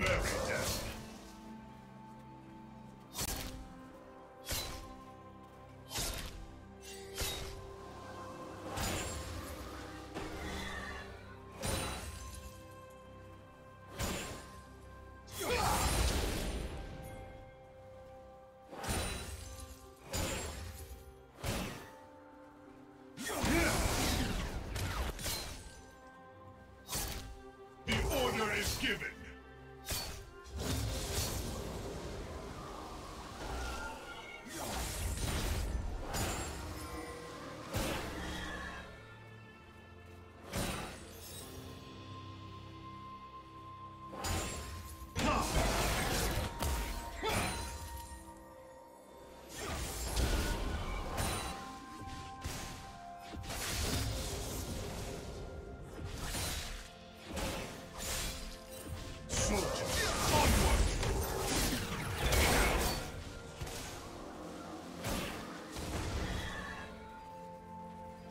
Bury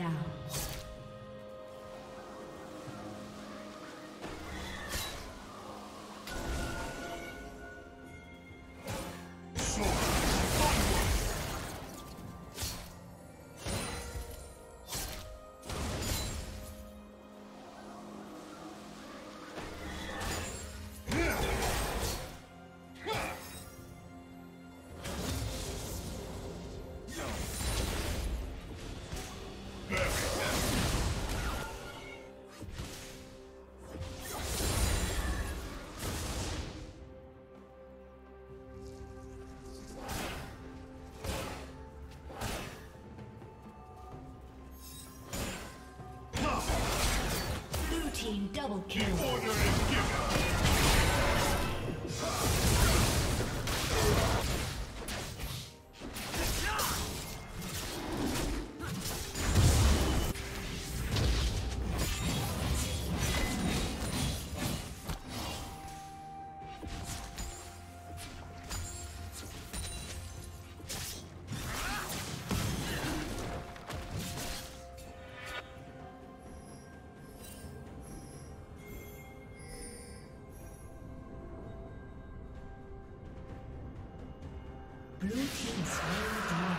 down. Team double kill. slain the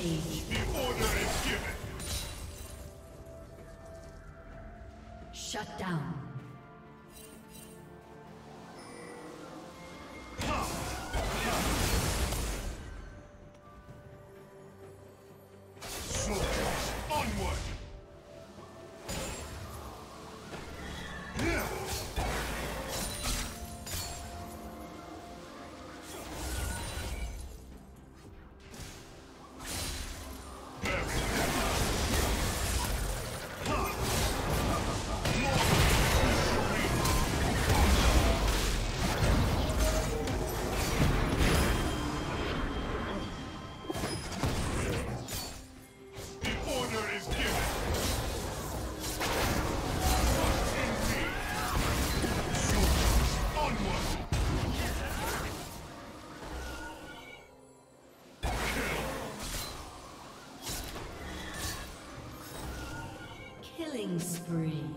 Rampage. The order is given. Shut down. spree.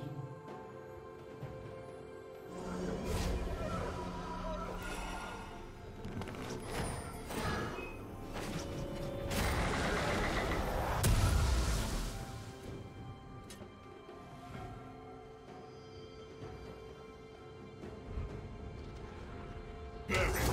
Buried.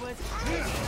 was.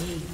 Me.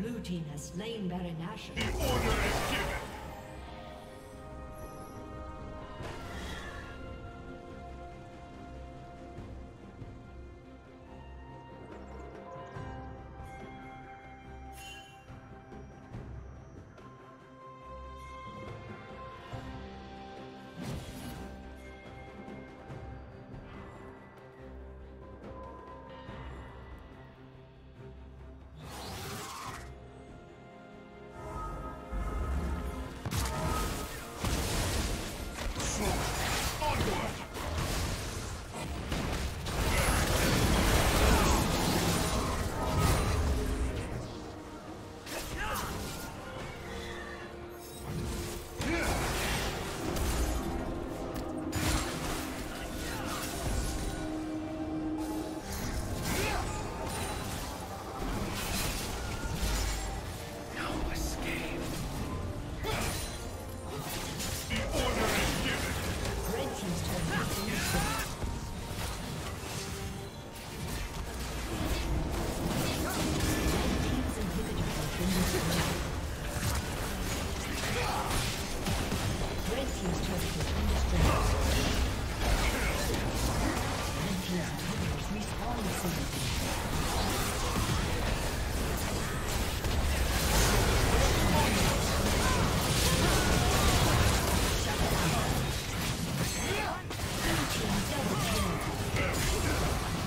Blue team has slain Baron Nashor. The order is given.